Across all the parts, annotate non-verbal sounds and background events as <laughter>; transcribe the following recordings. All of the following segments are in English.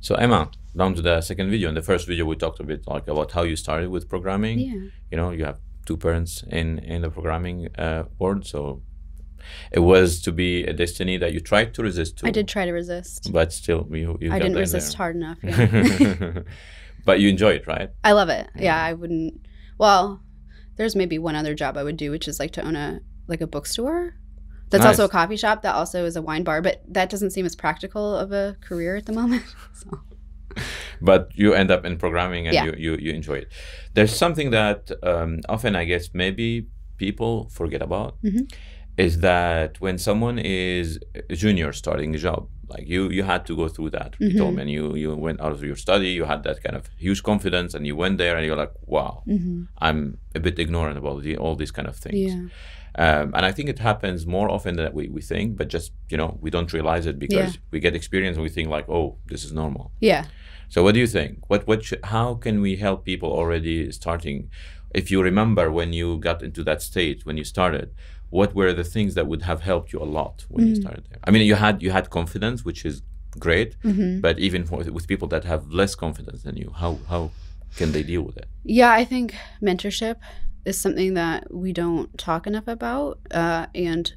So Emma, down to the second video. In the first video, we talked a bit like about how you started with programming. Yeah. You know, you have two parents in in the programming uh, world, so it was to be a destiny that you tried to resist to. I did try to resist. but still, you, you I didn't there. resist hard enough. <laughs> Yeah. <laughs> but you enjoy it, right? I love it. Yeah, I wouldn't. Well, there's maybe one other job I would do, which is like to own a like a bookstore. That's also a coffee shop. That also is a wine bar, but that doesn't seem as practical of a career at the moment. <laughs> So but you end up in programming and Yeah. you, you, you enjoy it. There's something that um, often I guess maybe people forget about Mhm. is that when someone is a junior starting a job, like you you had to go through that. You told me and you you went out of your study, you had that kind of huge confidence and you went there and you're like, wow, mhm. I'm a bit ignorant about the, all these kind of things. yeah, Um, and I think it happens more often than we, we think, but just, you know, we don't realize it because we get experience and we think like, oh, this is normal. yeah. So what do you think? What what should, how can we help people already starting? If you remember when you got into that state when you started, what were the things that would have helped you a lot when you Mm. started there? I mean, you had you had confidence, which is great, hmm but even for, with people that have less confidence than you, how how can they deal with it? Yeah, I think mentorship is something that we don't talk enough about. Uh, and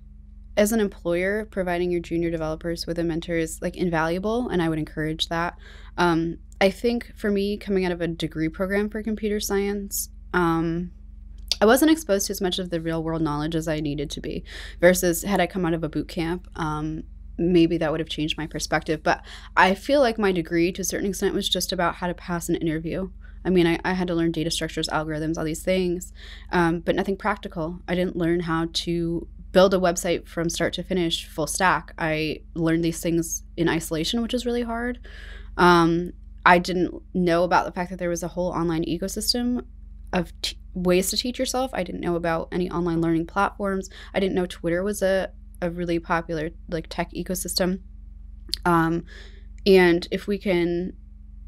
as an employer, providing your junior developers with a mentor is like invaluable, and I would encourage that. Um, I think for me, coming out of a degree program for computer science, um, I wasn't exposed to as much of the real world knowledge as I needed to be. Versus had I come out of a boot camp, um, maybe that would have changed my perspective. But I feel like my degree, to a certain extent, was just about how to pass an interview. I mean, I, I had to learn data structures, algorithms, all these things, um, but nothing practical. I didn't learn how to build a website from start to finish, full stack. I learned these things in isolation, which is really hard. Um, I didn't know about the fact that there was a whole online ecosystem of t- ways to teach yourself. I didn't know about any online learning platforms. I didn't know Twitter was a, a really popular like tech ecosystem. Um, and if we can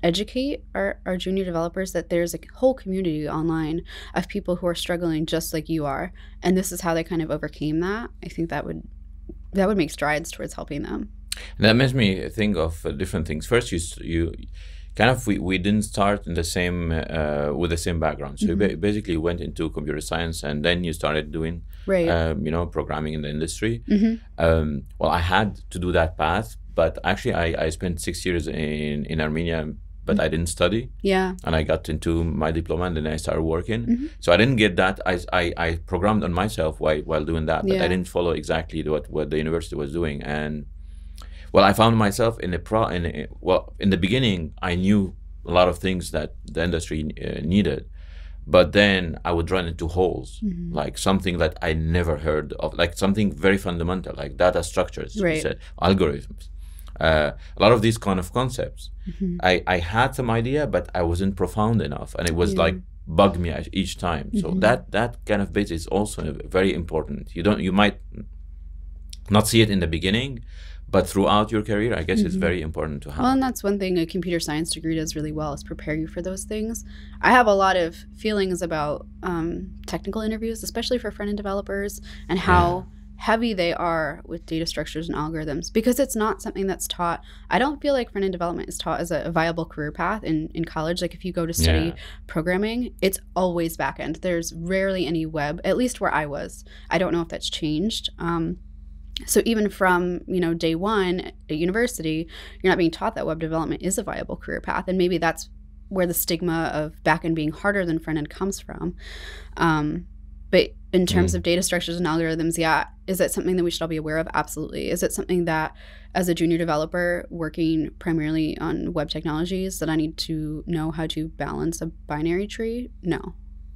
educate our, our junior developers that there's a whole community online of people who are struggling just like you are and this is how they kind of overcame that i think that would that would make strides towards helping them And that makes me think of uh, different things. First, you you kind of we, we didn't start in the same uh, with the same background. So you ba- basically went into computer science and then you started doing right um, you know programming in the industry. Mhm. Um, well, I had to do that path, but actually I, I spent six years in in Armenia, but I didn't study, yeah and I got into my diploma and then I started working. Mhm. So I didn't get that. I, I, I programmed on myself while while doing that, but I didn't follow exactly what what the university was doing and well i found myself in a pro in a, well in the beginning i knew a lot of things that the industry uh, needed but then i would run into holes Mhm. like something that i never heard of like something very fundamental like data structures Right. said, algorithms uh, a lot of these kind of concepts Mhm. I, I had some idea but i wasn't profound enough and it was Yeah. like bug me each- time so Mhm. that that kind of bit is also very important you don't you might not see it in the beginning but throughout your career i guess it's Mhm. very important to have Well, and that's one thing a computer science degree does really well is prepare you for those things. I have a lot of feelings about um, technical interviews, especially for front end developers, and how heavy they are with data structures and algorithms because it's not something that's taught. I don't feel like front end development is taught as a, viable career path in, in college. Like if you go to study Yeah. programming, it's always back end. There's rarely any web, at least where I was. I don't know if that's changed. Um, so even from you know day one at university you're not being taught that web development is a viable career path and maybe that's where the stigma of backend being harder than front end comes from um, but in terms Mm. of data structures and algorithms yeah is that something that we should all be aware of? Absolutely. Is it something that as a junior developer working primarily on web technologies that i need to know how to balance a binary tree? No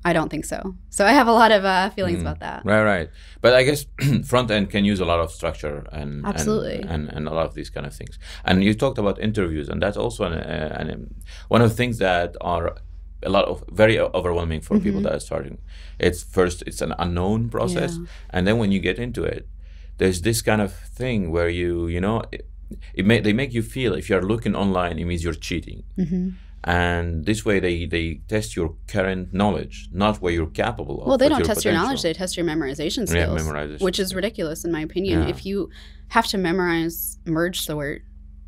i don't think so. So i have a lot of uh, feelings Mm. about that. Right right. But i guess <clears throat> front end can use a lot of structure and Absolutely. and, and, and a lot of these kind of things. And you talked about interviews and that's also an, uh, an um, one of the things that are a lot of very overwhelming for people Mhm. that are starting it's first it's an unknown process Yeah. and then when you get into it there's this kind of thing where you you know it, it may they make you feel if you're looking online it means you're cheating hmm and this way they they test your current knowledge not what you're capable of Well, they don't test your knowledge; they test your memorization Yeah, skills, memorization which is ridiculous in my opinion. Yeah. If you have to memorize merge sort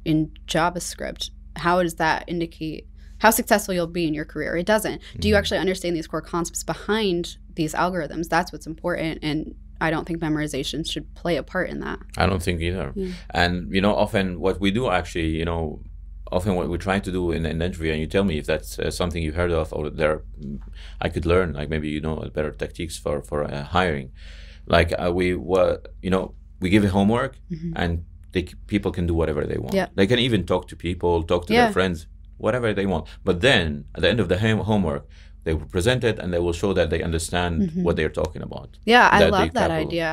in JavaScript, how does that indicate how successful you'll be in your career? It doesn't. Do you Mhm. actually understand these core concepts behind these algorithms? That's what's important. And I don't think memorization should play a part in that. I don't think either. Yeah. And you know, often what we do actually, you know, often what we try to do in an interview, and you tell me if that's uh, something you heard of or there, I could learn. Like maybe you know better tactics for for uh, hiring. Like uh, we were, you know, we give a homework, Mhm. and they, people can do whatever they want. Yeah. They can even talk to people, talk to Yeah. their friends, whatever they want. But then at the end of the home- homework, they will present it and they will show that they understand Mhm. what they're talking about. Yeah, I love that capable. idea.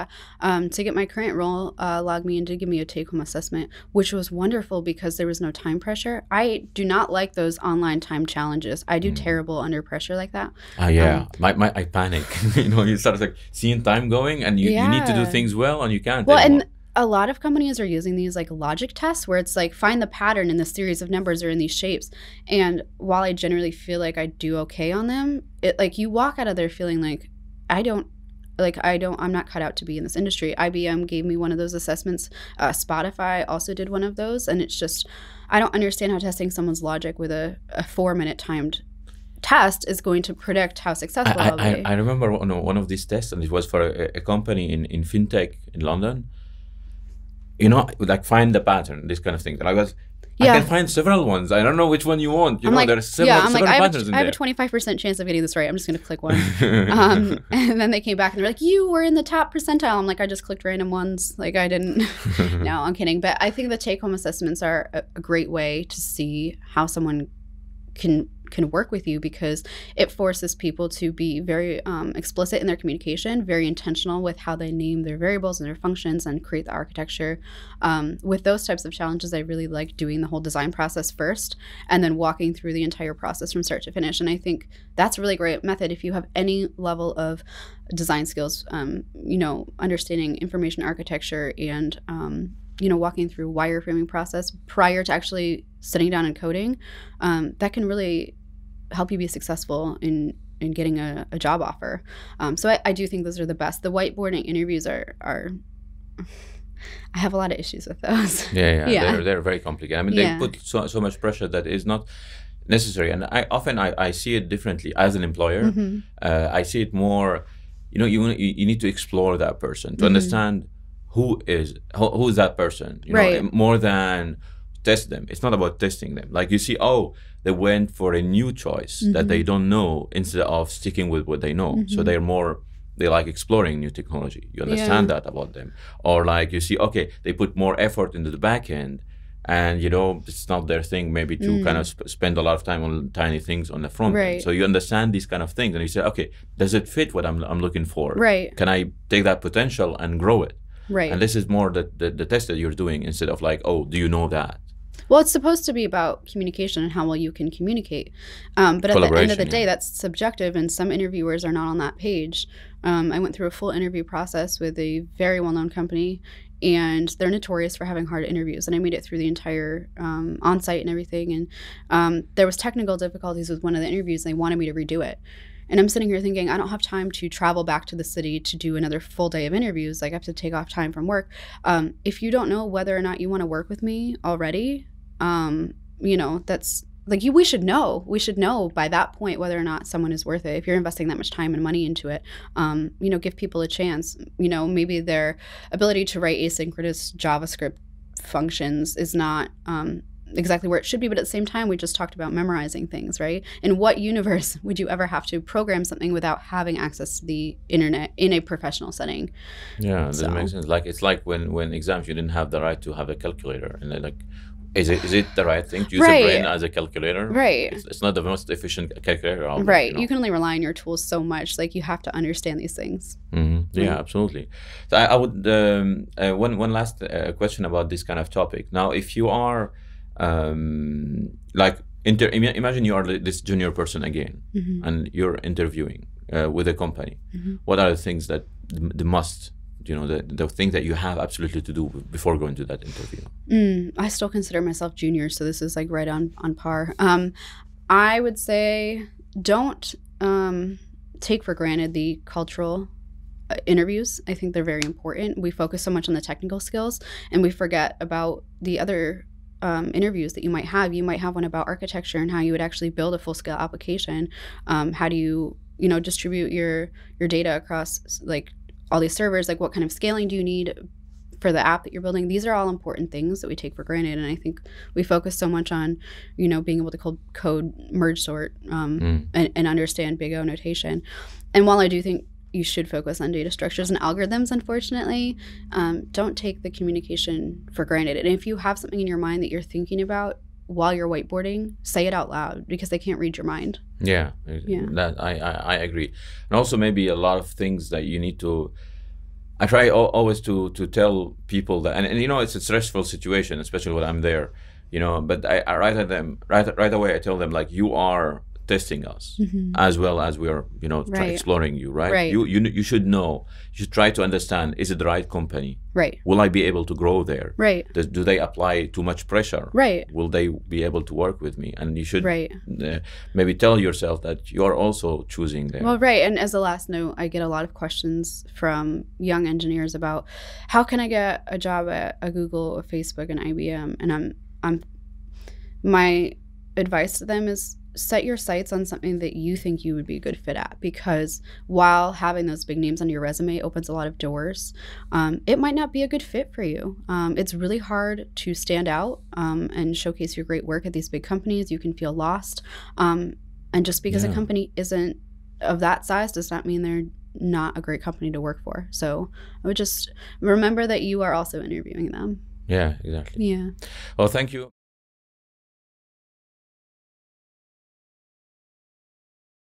Um, to get my current role, uh, in to give me a take home assessment, which was wonderful because there was no time pressure. I do not like those online time challenges. I do Mm. terrible under pressure like that. Ah, yeah. Um, my, my, I panic. <laughs> you know, you start like seeing time going, and you, you need to do things well, and you can't. Well, anymore. and a lot of companies are using these like logic tests where it's like find the pattern in the series of numbers or in these shapes. And while I generally feel like I do okay on them, it like you walk out of there feeling like I don't like I don't I'm not cut out to be in this industry. IBM gave me one of those assessments. Uh, Spotify also did one of those, and it's just I don't understand how testing someone's logic with a, a four minute timed test is going to predict how successful I, I'll I. I remember one of, one of these tests, and it was for a, a company in, in fintech in London. You know, like find the pattern, this kind of thing. And I was, yeah. I can find several ones. I don't know which one you want. You I'm know, like, there's several, yeah, I'm like, several I have, patterns a, I have a 25% chance of getting this right. I'm just going to click one. <laughs> um, <laughs> and then they came back and they're like, "You were in the top percentile." I'm like, "I just clicked random ones. Like I didn't." <laughs> no, I'm kidding. But I think the take-home assessments are a, a great way to see how someone can can work with you because it forces people to be very um, explicit in their communication, very intentional with how they name their variables and their functions and create the architecture. Um, with those types of challenges, I really like doing the whole design process first and then walking through the entire process from start to finish. And I think that's a really great method if you have any level of design skills, um, you know, understanding information architecture and um, you know walking through wireframing process prior to actually sitting down and coding um, that can really help you be successful in in getting a, a job offer um, so I, I do think those are the best the whiteboarding interviews are are <laughs> i have a lot of issues with those <laughs> Yeah, yeah, Yeah. They're, they're very complicated. I mean, Yeah. they put so, so much pressure that is not necessary. And I often I, I see it differently as an employer. Mhm. Uh, I see it more. You know, you you you need to explore that person to Mhm. understand who is who, who is that person. You Right. know, more than test them. It's not about testing them. Like you see, oh, they went for a new choice that they don't know instead of sticking with what they know. So Mhm. they're more they like exploring new technology. You understand that about them. Or like you see, okay, they put more effort into the back end and you know it's not their thing maybe to Mm. kind of sp- spend a lot of time on tiny things on the front end. Right. So you understand these kind of things and you say, okay, does it fit what I'm, I'm looking for? right Can I take that potential and grow it? right And this is more the, the, the test that you're doing instead of like, oh, do you know that? Well, it's supposed to be about communication and how well you can communicate. Um, but at the end of the day, yeah. that's subjective, and some interviewers are not on that page. Um, I went through a full interview process with a very well known company, and they're notorious for having hard interviews. And I made it through the entire um, on site and everything. And um, there was technical difficulties with one of the interviews, and they wanted me to redo it. And I'm sitting here thinking, I don't have time to travel back to the city to do another full day of interviews. Like, I have to take off time from work. Um, if you don't know whether or not you want to work with me already, um, you know, that's like you we should know. We should know by that point whether or not someone is worth it. If you're investing that much time and money into it, um, you know, give people a chance. You know, maybe their ability to write asynchronous JavaScript functions is not um, exactly where it should be, but at the same time, we just talked about memorizing things, right? In what universe <laughs> would you ever have to program something without having access to the internet in a professional setting? Yeah, that So- makes sense. Like it's like when when exams you didn't have the right to have a calculator, and like, is it is it the right thing to use Right. a brain as a calculator? Right. It's, it's not the most efficient calculator. out Right. You, know? You can only rely on your tools so much. Like you have to understand these things. hmm Yeah, Mm. absolutely. So I, I would um, uh, one one last uh, question about this kind of topic. Now, if you are um, like inter- imagine you are this junior person again, Mhm. and you're interviewing uh, with a company. Mhm. What are the things that the, the must, you know, the the thing that you have absolutely to do before going to that interview? Mm, I still consider myself junior, so this is like right on on par. Um, I would say don't um, take for granted the cultural uh, interviews. I think they're very important. We focus so much on the technical skills, and we forget about the other um, interviews that you might have. You might have one about architecture and how you would actually build a full scale application. Um, how do you you know distribute your your data across like all these servers? Like what kind of scaling do you need? for the app that you're building these are all important things that we take for granted and i think we focus so much on you know being able to code, code merge sort um, mm. and, and understand big o notation and while i do think you should focus on data structures and algorithms unfortunately um, don't take the communication for granted and if you have something in your mind that you're thinking about while you're whiteboarding say it out loud because they can't read your mind. Yeah uh, yeah. that I, I, I agree. And also maybe a lot of things that you need to i try always to to tell people that and, and you know it's a stressful situation especially when i'm there you know but i, I write at them right right away i tell them like you are testing us mm-hmm. as well as we are you know right. exploring you right? right. You, you you should know you should try to understand is it the right company? Right. Will i be able to grow there? Right. Do, do they apply too much pressure? Right. Will they be able to work with me? And you should right. Uh, maybe tell yourself that you are also choosing there well right. And as a last note i get a lot of questions from young engineers about how can i get a job at a google a facebook and ibm and i'm i'm my advice to them is set your sights on something that you think you would be a good fit at because while having those big names on your resume opens a lot of doors um, it might not be a good fit for you. Um, it's really hard to stand out um, and showcase your great work at these big companies. You can feel lost. Um, and just because yeah. a company isn't of that size does not mean they're not a great company to work for. So i would just remember that you are also interviewing them. Yeah exactly. Yeah. Well thank you